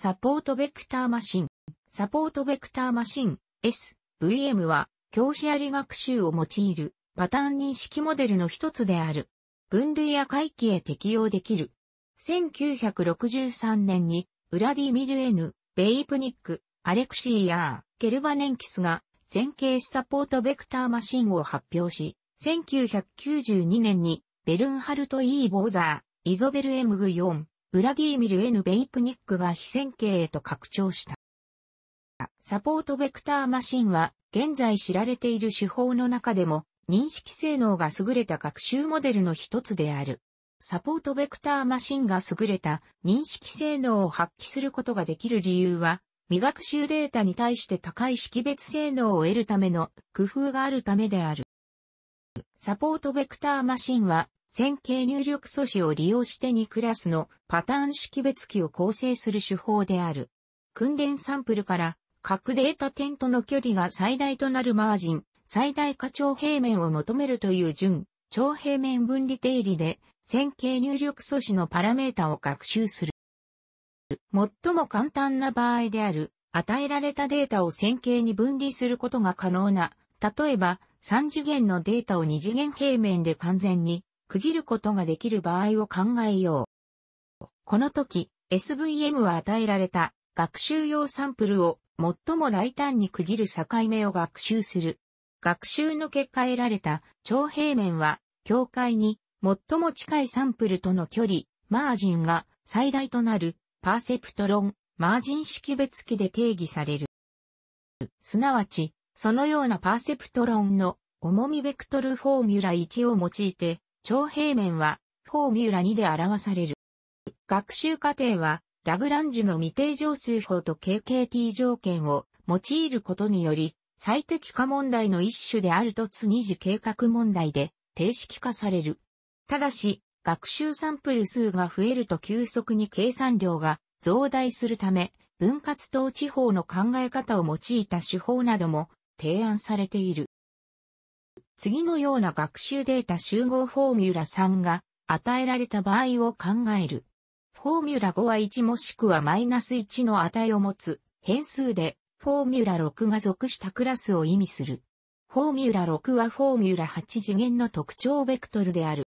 サポートベクターマシン。サポートベクターマシン SVM は教師あり学習を用いるパターン認識モデルの一つである。分類や回帰へ適用できる。1963年にウラディミル N、ベイプニック、アレクシーやケルバネンキスが線形サポートベクターマシンを発表し、1992年にベルンハルト・イー・ボーザー、イゾベル・エムグ4、ウラディーミル・エヌ・ベイプニックが非線形へと拡張した。サポートベクターマシンは現在知られている手法の中でも認識性能が優れた学習モデルの一つである。サポートベクターマシンが優れた認識性能を発揮することができる理由は、未学習データに対して高い識別性能を得るための工夫があるためである。サポートベクターマシンは線形入力素子を利用して2クラスのパターン識別機を構成する手法である。訓練サンプルから各データ点との距離が最大となるマージン、最大化長平面を求めるという順、長平面分離定理で線形入力素子のパラメータを学習する。最も簡単な場合である、与えられたデータを線形に分離することが可能な、例えば3次元のデータを2次元平面で完全に区切ることができる場合を考えよう。この時、SVM は与えられた学習用サンプルを最も大胆に区切る境目を学習する。学習の結果得られた長平面は境界に最も近いサンプルとの距離、マージンが最大となるパーセプトロン、マージン識別機で定義される。すなわち、そのようなパーセプトロンの重みベクトルフォーミュラ1を用いて長平面はフォーミュラ2で表される。学習過程はラグランジュの未定常数法と KKT 条件を用いることにより最適化問題の一種であるとつ二次計画問題で定式化される。ただし、学習サンプル数が増えると急速に計算量が増大するため、分割統治法の考え方を用いた手法なども提案されている。次のような学習データ集合フォーミュラ3が与えられた場合を考える。フォーミュラ5は1もしくはマイナス1の値を持つ変数で、フォーミュラ6が属したクラスを意味する。フォーミュラ6はフォーミュラ8次元の特徴ベクトルである。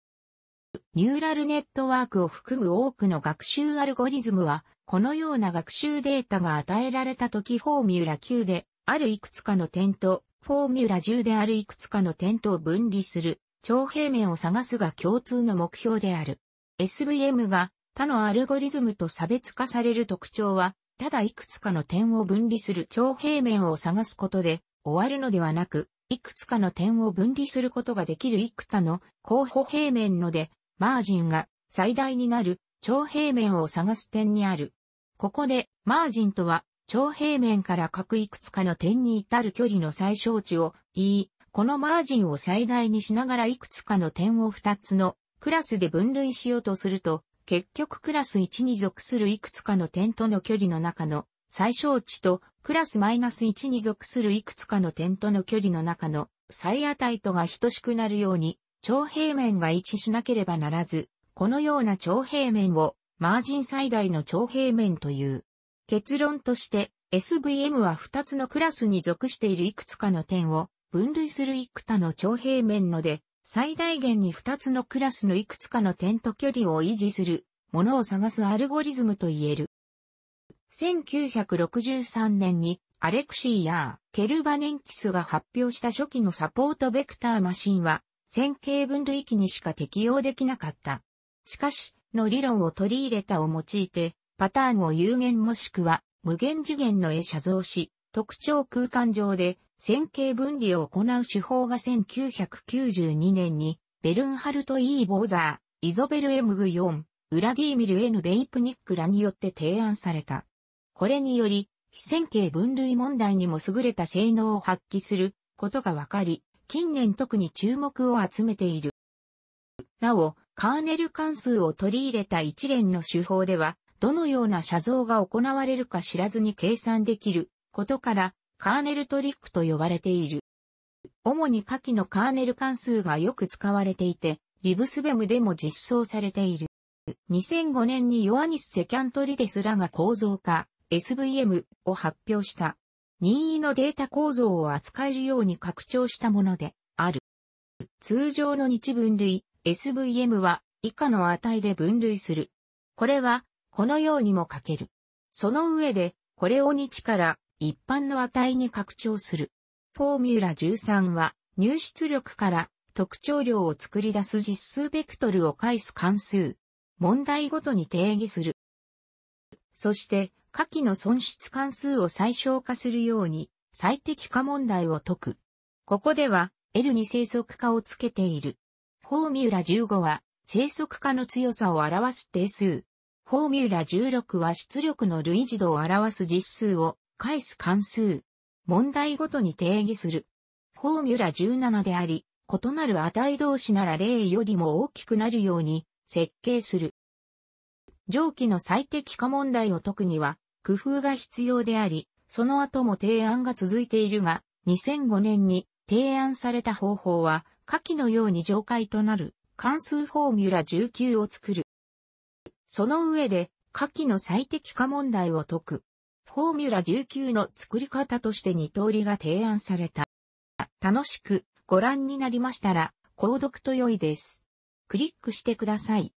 ニューラルネットワークを含む多くの学習アルゴリズムは、このような学習データが与えられたときフォーミュラ9で、あるいくつかの点とフォーミュラ10であるいくつかの点と分離する、長平面を探すが共通の目標である。SVM が他のアルゴリズムと差別化される特徴は、ただいくつかの点を分離する長平面を探すことで終わるのではなく、いくつかの点を分離することができる幾多の候補平面ので、マージンが最大になる長平面を探す点にある。ここで、マージンとは長平面から各いくつかの点に至る距離の最小値を言い、このマージンを最大にしながらいくつかの点を2つのクラスで分類しようとすると、結局クラス1に属するいくつかの点との距離の中の最小値とクラスマイナス1に属するいくつかの点との距離の中の最値とが等しくなるように長平面が一致しなければならず、このような長平面をマージン最大の長平面という。結論として SVM は2つのクラスに属しているいくつかの点を分類する幾多の長平面ので、最大限に2つのクラスのいくつかの点と距離を維持するものを探すアルゴリズムと言える。1963年にアレクシーやケルバネンキスが発表した初期のサポートベクターマシンは線形分類器にしか適用できなかった。しかし、の理論を取り入れたを用いて、パターンを有限もしくは無限次元の絵写像し、特徴空間上で線形分離を行う手法が1992年にベルンハルト・イー・ボーザー、イゾベル・エムグ4、ウラディーミル・エヌ・ベイプニックらによって提案された。これにより、非線形分類問題にも優れた性能を発揮することが分かり、近年特に注目を集めている。なお、カーネル関数を取り入れた一連の手法では、どのような写像が行われるか知らずに計算できることから、カーネルトリックと呼ばれている。主に下記のカーネル関数がよく使われていて、リブスベムでも実装されている。2005年にヨアニス・セキャントリデスらが構造化、SVM を発表した。任意のデータ構造を扱えるように拡張したものである。通常の日分類 SVM は以下の値で分類する。これはこのようにも書ける。その上でこれを日から一般の値に拡張する。フォーミュラ13は入出力から特徴量を作り出す実数ベクトルを返す関数。問題ごとに定義する。そして、下記の損失関数を最小化するように最適化問題を解く。ここでは L に生息化をつけている。フォーミュラ15は生息化の強さを表す定数。フォーミュラ16は出力の類似度を表す実数を返す関数。問題ごとに定義する。フォーミュラ17であり、異なる値同士なら0よりも大きくなるように設計する。上記の最適化問題を解くには工夫が必要であり、その後も提案が続いているが、2005年に提案された方法は下記のように上階となる関数フォーミュラ19を作る。その上で下記の最適化問題を解く。フォーミュラ19の作り方として二通りが提案された。楽しくご覧になりましたら、購読と良いです。クリックしてください。